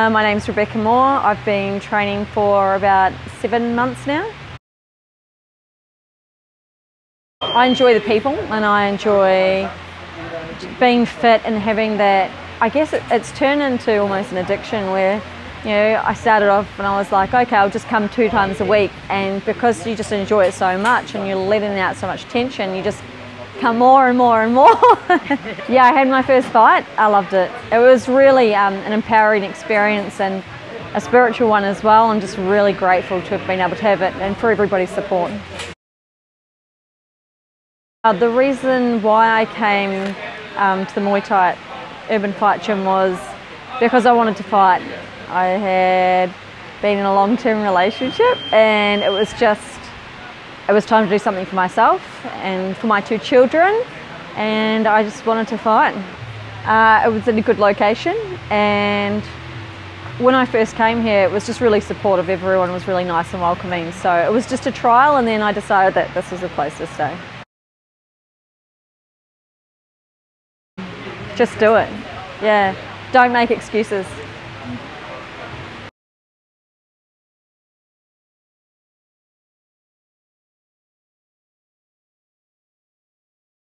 Uh, my name's Rebecca Moore. I've been training for about seven months now. I enjoy the people and I enjoy being fit and having that. I guess it, it's turned into almost an addiction where, you know, I started off and I was like, okay, I'll just come two times a week. And because you just enjoy it so much and you're letting out so much tension, you just come more and more and more. yeah, I had my first fight. I loved it. It was really um, an empowering experience and a spiritual one as well. I'm just really grateful to have been able to have it and for everybody's support. Uh, the reason why I came um, to the Muay Thai Urban Fight Gym was because I wanted to fight. I had been in a long-term relationship and it was just, it was time to do something for myself and for my two children and I just wanted to fight. Uh, it was in a good location and when I first came here it was just really supportive, everyone was really nice and welcoming so it was just a trial and then I decided that this was the place to stay. Just do it. Yeah. Don't make excuses.